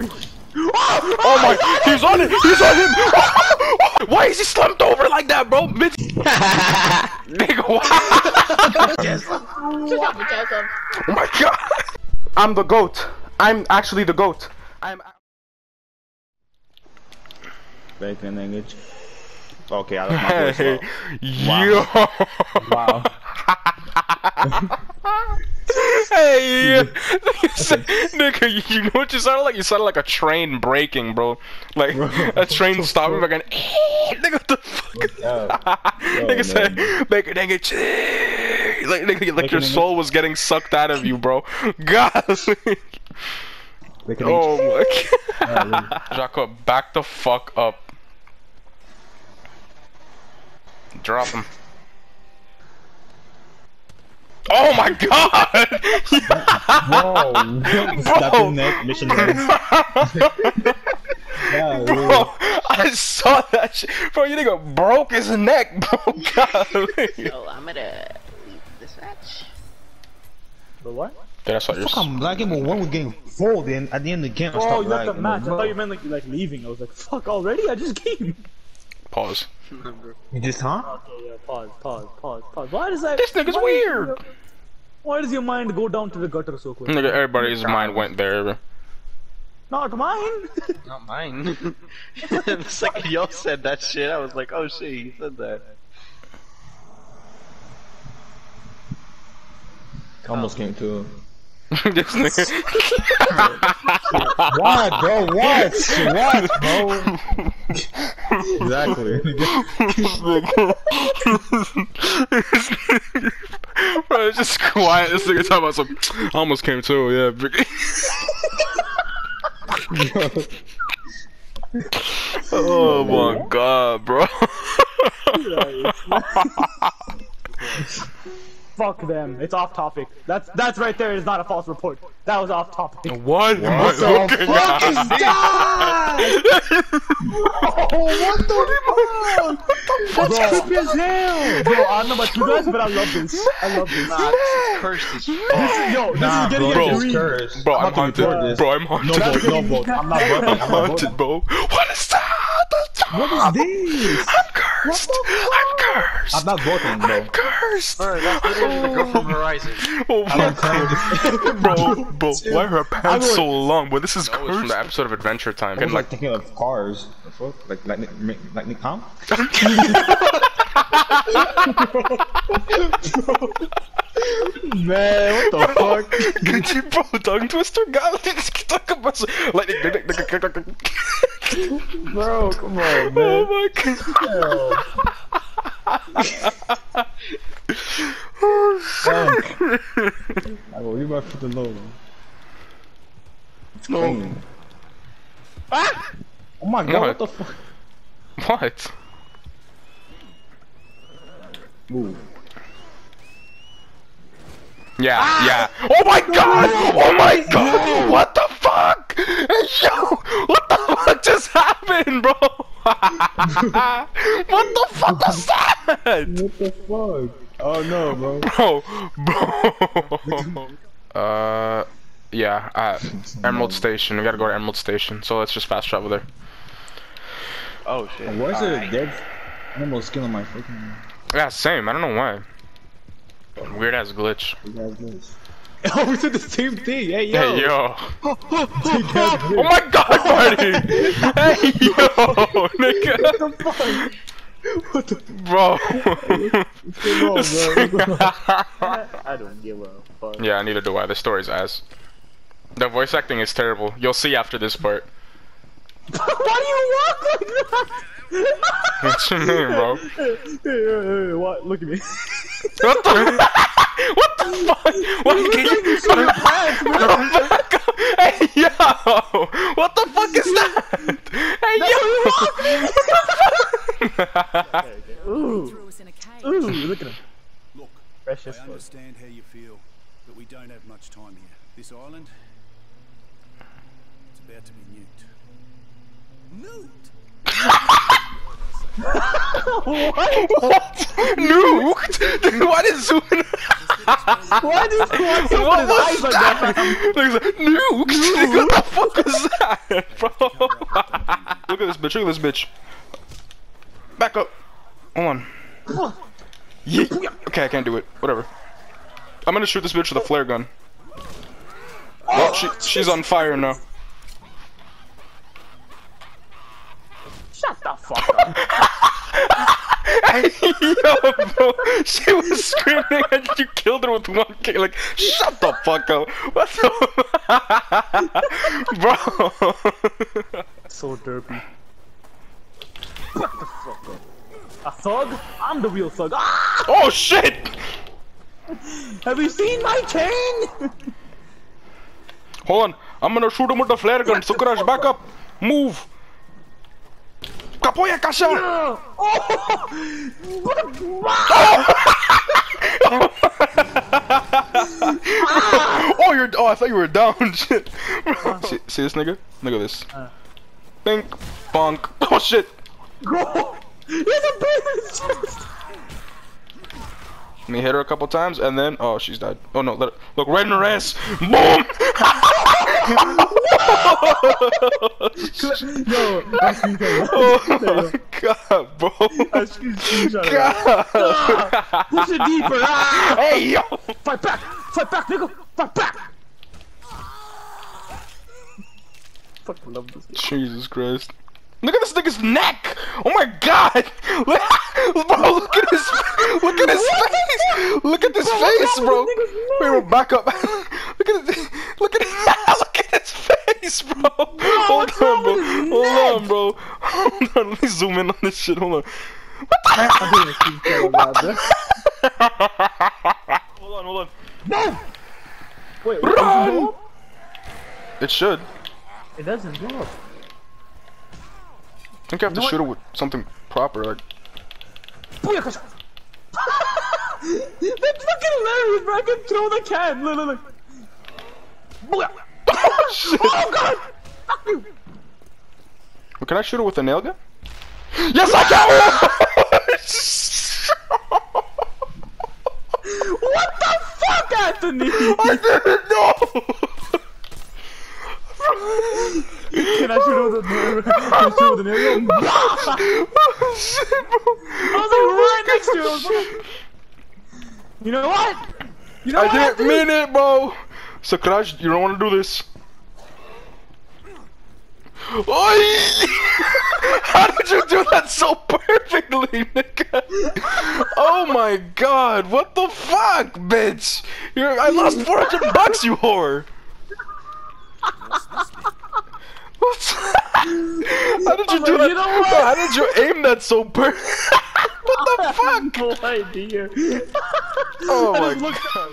Oh, oh my! He's on it! He's on him! Why is he slumped over like that, bro? Mitch- Nigga, why? Oh my god! I'm the goat. I'm actually the goat. I'm. Bacon language. Okay, I my Hey, Wow. yo. Hey, nigga, you, know what you sounded like? You sounded like a train braking, bro. Like a train stopping, like eh, an. nigga, what the fuck? nigga said, make a nigga chill. Like, nigga, like your soul was getting sucked out of you, bro. God. oh my god. Jaco, back the fuck up. Drop him. Oh my god! Whoa. Slap Bro. his neck, mission done. Yeah, Bro, I saw that shit. Bro, you nigga broke his neck, bro. God. So I'm gonna leave this match. But what? Did I saw your. Fuck, I'm lagging when one was getting folded and at the end of the game I Oh, you left the lagging. match. I thought you meant like like leaving. I was like, fuck already? I just came. Pause. You just, huh? Okay, yeah. Pause. Pause. Pause. Pause. Why does that? This nigga's why- weird. Why does your mind go down to the gutter so quick? Nigga, everybody's mind went there. Not mine. Not mine. the second y'all said that shit, I was like, oh shit, he said that. Almost came to. this nigga. What, bro? What? What, bro? exactly. Bro, it's just quiet. This nigga talking about some. I almost came too, yeah. oh my god, bro. Fuck them. It's off topic. That's that's right there is not a false report. That was off topic. what am I the looking fuck at? is Oh, what the fuck? Bro, as hell. Bro, I don't know about you guys, but I love this. I love this. Nah, this is cursed as fuck. Yo, this Nah, is getting bro, a it's green. cursed. Bro, I'm I'm about to report haunted. this. Bro, I'm No haunted. no vote. I'm not voting. I'm I'm haunted, bro. What is that? What is this? I'm cursed. I'm cursed. I'm not voting, bro. I'm cursed. Bro, that's literally the girl from Horizon. Oh my god. bro, bro, why are her pants so long? But this is cursed. from the episode of Adventure Time. I was like like, thinking of cars. The fuck? Like, like, like, like, Nick, huh? Man, what the fuck? could you, bro, tongue twister? God, talk about like, Bro, come on, oh man. my god. I go, you about to put the low, though. It's clean. Ah! Oh my god, What? what the fuck? What? Move. Yeah, yeah. Oh my god! Oh my god! What the fuck? Yo! What the fuck just happened, bro? what the fuck was that? What the fuck? Oh no, bro. Bro, bro. uh, yeah, uh, Emerald Station. We gotta go to Emerald Station, so let's just fast travel there. Oh shit. Why is there a dead animal skin on my fucking Yeah, same. I don't know why. Weird ass glitch. big ass this? Oh, we said the same thing. Hey, yo. Hey, yo. oh my god, buddy! hey, yo, nigga. What the fuck? What the? Bro. I don't give a fuck. yeah, neither do I. The story's ass. The voice acting is terrible. You'll see after this part. Why do you walk like that? What's your name, bro? Hey, hey, hey, hey, what? Look at me. What the? what the fuck? What can you? Back up. hey yo! What the fuck is that? Hey yo! Ooh, threw us in ooh, look at him. Look, Precious I fuck. understand how you feel, but we don't have much time here. This island, it's about to be nuked. Nuked? what? Nuked? Why did Zoom? Why did did What open his eyes was that? like, nukes? what the fuck was that, bro? Look at this bitch, look at this bitch. Back up. Hold on. Yeet. Okay, I can't do it. Whatever. I'm gonna shoot this bitch with a flare gun. Well, she, she's on fire now. Shut the fuck up. She was screaming and you killed her with one kick. Like, shut the fuck up. What the, bro? So derpy. Shut the fuck up. A thug? I'm the real thug. Ah! Oh shit! Have you seen my chain? Hold on, I'm gonna shoot him with the flare gun. Sukraj, back up. Move. Kapoya kasha! oh! What oh, you're. Oh, I thought you were down. Shit. see, see this nigga? Look at this. Bink, bonk. Oh shit. Bro! There's a bear in his chest! Let me hit her a couple times, and then oh, she's died. Oh no, let look right in her ass. Boom. Yo, I screenshot oh my god, bro. I screenshot it. Ah! God. Push it deeper! Ah! hey yo. Fight back! Fight back, nigga! Fight back! Fucking love this game. Jesus Christ. Look at this nigga's neck! Oh my god! Look, bro, look at his look at his face! Look at this face, bro! Wait, bro, back up. look at this look at look at his face, bro! Hold what's on, wrong bro. with his Hold neck? on, bro. Hold on, let me zoom in on this shit. Hold on. I'm doing a screenshot of that. Hold on, hold on. No! Wait, wait, Run! it go up? It should. It doesn't go up. I think I have to know shoot it with something proper, like Booyakasha! That's fucking hilarious, bro! I can throw the can! Look, look, look! Oh shit! Oh god! Fuck you! Well, Can I shoot it with a nail gun? Yes, I can! What the fuck, Anthony? I didn't know! Can I shoot it with a nail? Can I shoot it with a nail? gun? oh, shit, bro. I was like right next to him. You know what? You know I what? didn't Anthony? mean it, bro. Sakraj, you don't want to do this. Oi! How did you do that so perfectly, nigga? Oh my god, what the fuck, bitch? You're, I lost 400 bucks, you whore. What's How did you do that? you know How did you aim that so perfect? what the I fuck? have no idea. Oh I my god.